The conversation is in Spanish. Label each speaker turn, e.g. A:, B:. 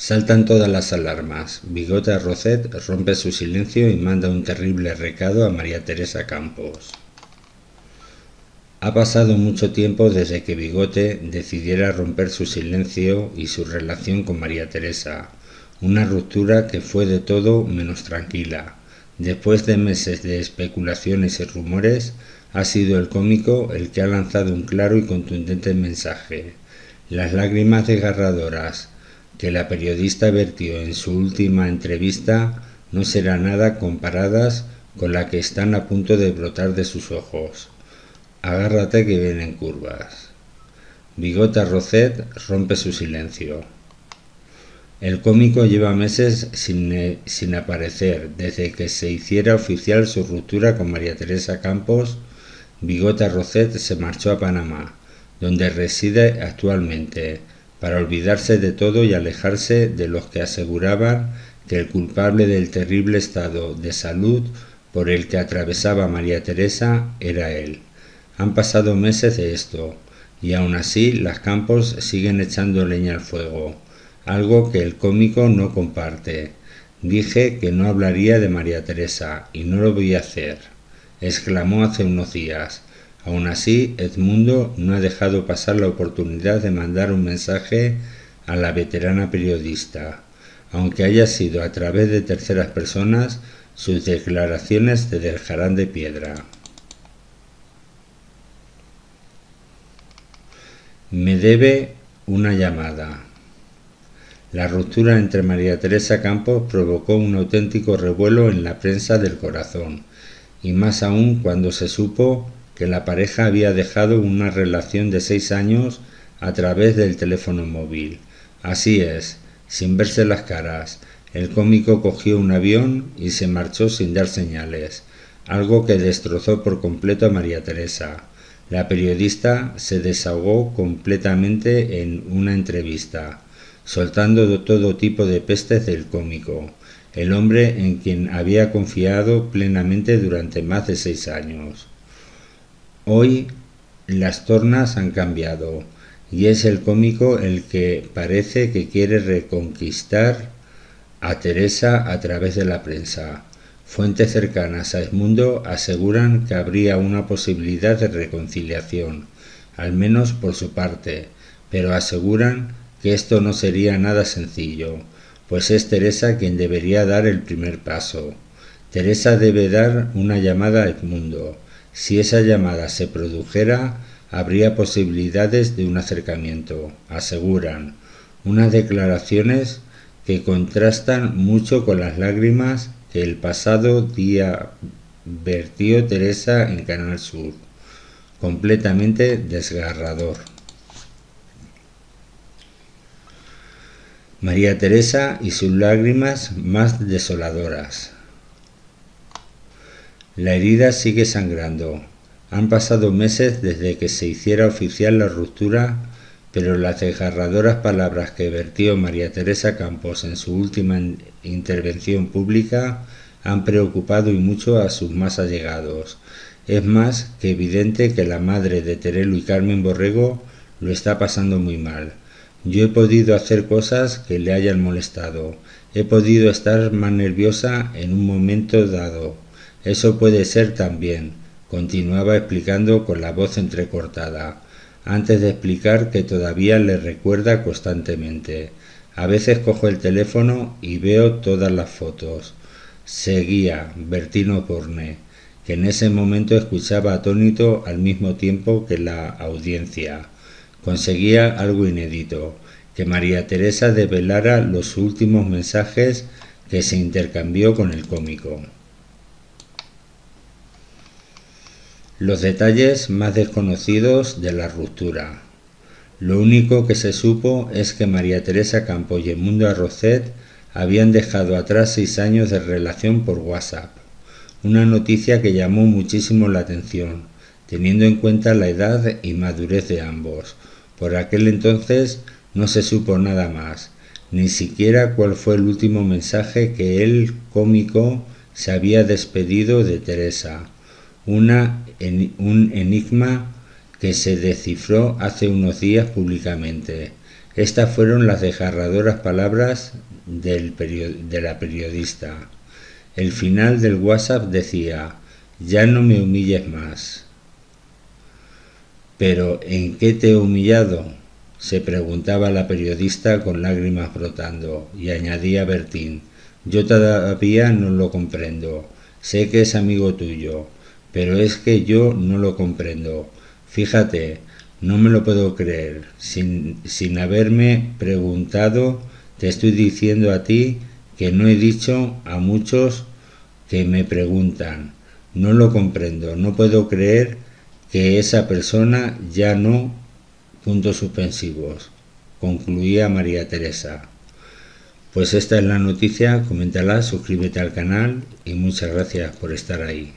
A: Saltan todas las alarmas. Bigote Roset rompe su silencio y manda un terrible recado a María Teresa Campos. Ha pasado mucho tiempo desde que Bigote decidiera romper su silencio y su relación con María Teresa, una ruptura que fue de todo menos tranquila. Después de meses de especulaciones y rumores, ha sido el cómico el que ha lanzado un claro y contundente mensaje. Las lágrimas desgarradoras que la periodista vertió en su última entrevista no serán nada comparadas con la que están a punto de brotar de sus ojos. Agárrate que vienen curvas. Bigota Roset rompe su silencio. El cómico lleva meses sin, sin, aparecer, desde que se hiciera oficial su ruptura con María Teresa Campos. Bigota Roset se marchó a Panamá, donde reside actualmente, para olvidarse de todo y alejarse de los que aseguraban que el culpable del terrible estado de salud por el que atravesaba María Teresa era él. Han pasado meses de esto, y aún así las campos siguen echando leña al fuego, algo que el cómico no comparte. Dije que no hablaría de María Teresa, y no lo voy a hacer, exclamó hace unos días, Aún así, Edmundo no ha dejado pasar la oportunidad de mandar un mensaje a la veterana periodista. Aunque haya sido a través de terceras personas, sus declaraciones te dejarán de piedra. Me debe una llamada. La ruptura entre María Teresa Campos provocó un auténtico revuelo en la prensa del corazón, y más aún cuando se supo que la pareja había dejado una relación de seis años a través del teléfono móvil. Así es, sin verse las caras, el cómico cogió un avión y se marchó sin dar señales, algo que destrozó por completo a María Teresa. La periodista se desahogó completamente en una entrevista, soltando todo tipo de pestes del cómico, el hombre en quien había confiado plenamente durante más de seis años. Hoy las tornas han cambiado y es el cómico el que parece que quiere reconquistar a Teresa a través de la prensa. Fuentes cercanas a Edmundo aseguran que habría una posibilidad de reconciliación, al menos por su parte, pero aseguran que esto no sería nada sencillo, pues es Teresa quien debería dar el primer paso. Teresa debe dar una llamada a Edmundo, si esa llamada se produjera, habría posibilidades de un acercamiento, aseguran, unas declaraciones que contrastan mucho con las lágrimas que el pasado día vertió Teresa en Canal Sur, completamente desgarrador. María Teresa y sus lágrimas más desoladoras. La herida sigue sangrando. Han pasado meses desde que se hiciera oficial la ruptura, pero las desgarradoras palabras que vertió María Teresa Campos en su última intervención pública han preocupado y mucho a sus más allegados. Es más que evidente que la madre de Terelu y Carmen Borrego lo está pasando muy mal. Yo he podido hacer cosas que le hayan molestado. He podido estar más nerviosa en un momento dado eso puede ser también, continuaba explicando con la voz entrecortada, antes de explicar que todavía le recuerda constantemente. A veces cojo el teléfono y veo todas las fotos. Seguía Bertino Porne, que en ese momento escuchaba atónito al mismo tiempo que la audiencia. Conseguía algo inédito, que María Teresa develara los últimos mensajes que se intercambió con el cómico. Los detalles más desconocidos de la ruptura. Lo único que se supo es que María Teresa Campo y Mundo Arrocet habían dejado atrás seis años de relación por WhatsApp, una noticia que llamó muchísimo la atención, teniendo en cuenta la edad y madurez de ambos. Por aquel entonces no se supo nada más, ni siquiera cuál fue el último mensaje que el cómico se había despedido de Teresa una, un enigma que se descifró hace unos días públicamente. Estas fueron las desgarradoras palabras del de la periodista. El final del WhatsApp decía, ya no me humilles más. Pero ¿en qué te he humillado? se preguntaba la periodista con lágrimas brotando, y añadía Bertín, yo todavía no lo comprendo. Sé que es amigo tuyo, pero es que yo no lo comprendo. Fíjate, no me lo puedo creer. Sin, sin haberme preguntado, te estoy diciendo a ti que no he dicho a muchos que me preguntan. No lo comprendo, no puedo creer que esa persona ya no... Puntos suspensivos. Concluía María Teresa. Pues esta es la noticia, coméntala, suscríbete al canal y muchas gracias por estar ahí.